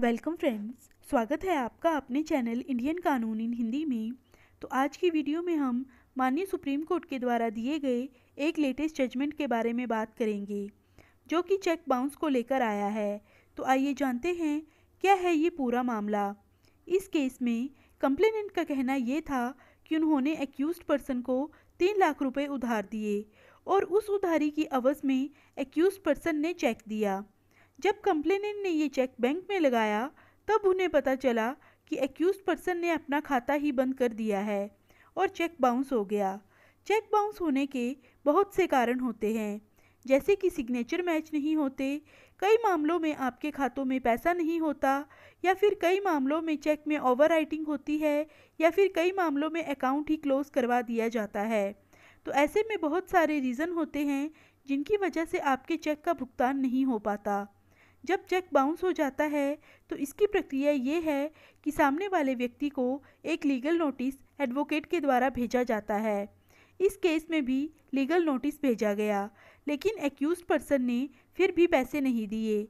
Welcome friends, स्वागत है आपका अपने चैनल इंडियन कानून इन हिंदी में। तो आज की वीडियो में हम माननीय सुप्रीम कोर्ट के द्वारा दिए गए एक लेटेस्ट जजमेंट के बारे में बात करेंगे, जो कि चेक बाउंस को लेकर आया है। तो आइए जानते हैं, क्या है ये पूरा मामला? इस केस में कंप्लेनेंट का कहना ये था कि उन्होंने एक्यूज पर्सन को तीन लाख रुपये उधार दिए और उस उधारी की अवज़ में एक्यूज पर्सन ने चेक दिया। जब कंप्लेनेंट ने ये चेक बैंक में लगाया, तब उन्हें पता चला कि एक्यूज पर्सन ने अपना खाता ही बंद कर दिया है और चेक बाउंस हो गया। चेक बाउंस होने के बहुत से कारण होते हैं, जैसे कि सिग्नेचर मैच नहीं होते, कई मामलों में आपके खातों में पैसा नहीं होता, या फिर कई मामलों में चेक में ओवर होती है, या फिर कई मामलों में अकाउंट ही क्लोज करवा दिया जाता है। तो ऐसे में बहुत सारे रीज़न होते हैं जिनकी वजह से आपके चेक का भुगतान नहीं हो पाता। जब चेक बाउंस हो जाता है तो इसकी प्रक्रिया ये है कि सामने वाले व्यक्ति को एक लीगल नोटिस एडवोकेट के द्वारा भेजा जाता है। इस केस में भी लीगल नोटिस भेजा गया, लेकिन एक्यूज पर्सन ने फिर भी पैसे नहीं दिए।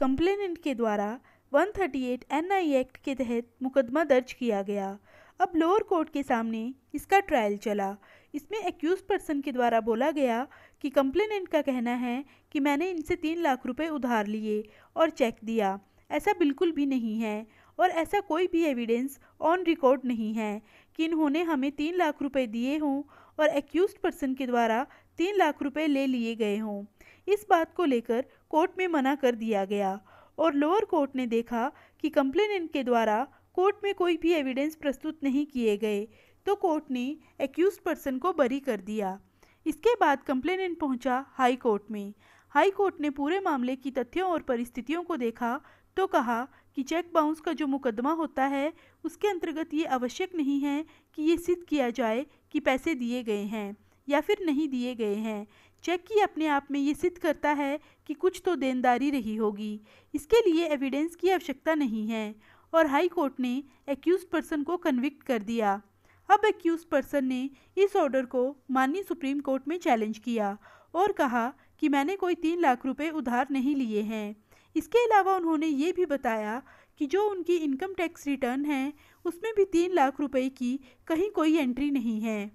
कंप्लेनेंट के द्वारा 138 एनआई एक्ट के तहत मुकदमा दर्ज किया गया अब लोअर कोर्ट के सामने इसका ट्रायल चला। इसमें एक्यूज पर्सन के द्वारा बोला गया कि कंप्लेनेंट का कहना है कि मैंने इनसे तीन लाख रुपए उधार लिए और चेक दिया। ऐसा बिल्कुल भी नहीं है और ऐसा कोई भी एविडेंस ऑन रिकॉर्ड नहीं है कि इन्होंने हमें तीन लाख रुपए दिए हों और एक्यूज पर्सन के द्वारा तीन लाख रुपए ले लिए गए हों। इस बात को लेकर कोर्ट में मना कर दिया गया और लोअर कोर्ट ने देखा कि कंप्लेनेंट के द्वारा कोर्ट में कोई भी एविडेंस प्रस्तुत नहीं किए गए तो कोर्ट ने एक्यूज पर्सन को बरी कर दिया। इसके बाद कंप्लेनेंट पहुँचा हाई कोर्ट में। हाई कोर्ट ने पूरे मामले की तथ्यों और परिस्थितियों को देखा तो कहा कि चेक बाउंस का जो मुकदमा होता है, उसके अंतर्गत ये आवश्यक नहीं है कि ये सिद्ध किया जाए कि पैसे दिए गए हैं या फिर नहीं दिए गए हैं। चेक की अपने आप में ये सिद्ध करता है कि कुछ तो देनदारी रही होगी। इसके लिए एविडेंस की आवश्यकता नहीं है। और हाई कोर्ट ने एक्यूज पर्सन को कन्विक्ट कर दिया। अब एक्यूज पर्सन ने इस ऑर्डर को माननीय सुप्रीम कोर्ट में चैलेंज किया और कहा कि मैंने कोई तीन लाख रुपए उधार नहीं लिए हैं। इसके अलावा उन्होंने ये भी बताया कि जो उनकी इनकम टैक्स रिटर्न है, उसमें भी तीन लाख रुपए की कहीं कोई एंट्री नहीं है।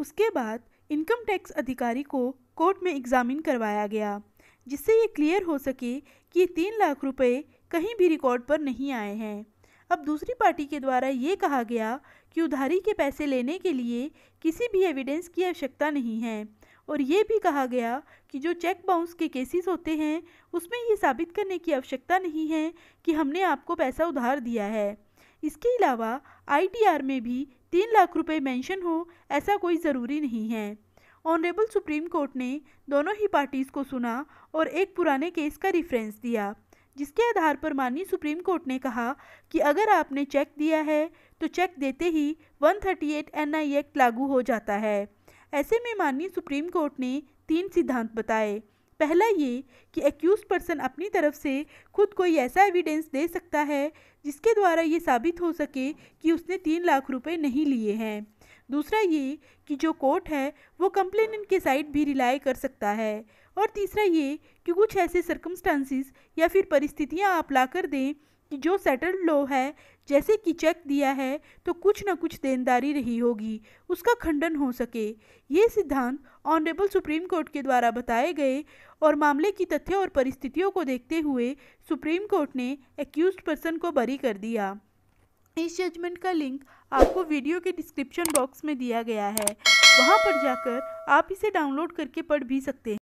उसके बाद इनकम टैक्स अधिकारी को कोर्ट में एग्जामिन करवाया गया, जिससे ये क्लियर हो सके कि तीन लाख रुपए कहीं भी रिकॉर्ड पर नहीं आए हैं। अब दूसरी पार्टी के द्वारा ये कहा गया कि उधारी के पैसे लेने के लिए किसी भी एविडेंस की आवश्यकता नहीं है और ये भी कहा गया कि जो चेक बाउंस के केसेस होते हैं, उसमें ये साबित करने की आवश्यकता नहीं है कि हमने आपको पैसा उधार दिया है। इसके अलावा आईटीआर में भी तीन लाख रुपए मेंशन हो, ऐसा कोई ज़रूरी नहीं है। ऑनरेबल सुप्रीम कोर्ट ने दोनों ही पार्टीज़ को सुना और एक पुराने केस का रिफरेंस दिया। जिसके आधार पर माननीय सुप्रीम कोर्ट ने कहा कि अगर आपने चेक दिया है तो चेक देते ही 138 एनआई एक्ट लागू हो जाता है। ऐसे में माननीय सुप्रीम कोर्ट ने तीन सिद्धांत बताए। पहला ये कि एक्यूज पर्सन अपनी तरफ़ से खुद कोई ऐसा एविडेंस दे सकता है, जिसके द्वारा ये साबित हो सके कि उसने तीन लाख रुपए नहीं लिए हैं। दूसरा ये कि जो कोर्ट है, वो कंप्लेनेंट के साइड भी रिलाई कर सकता है। और तीसरा ये कि कुछ ऐसे सर्कमस्टांसिस या फिर परिस्थितियाँ आप ला कर दें कि जो सेटल्ड लॉ है, जैसे कि चेक दिया है तो कुछ ना कुछ देनदारी रही होगी, उसका खंडन हो सके। ये सिद्धांत ऑनरेबल सुप्रीम कोर्ट के द्वारा बताए गए और मामले की तथ्य और परिस्थितियों को देखते हुए सुप्रीम कोर्ट ने एक्यूज पर्सन को बरी कर दिया। इस जजमेंट का लिंक आपको वीडियो के डिस्क्रिप्शन बॉक्स में दिया गया है। वहाँ पर जाकर आप इसे डाउनलोड करके पढ़ भी सकते हैं।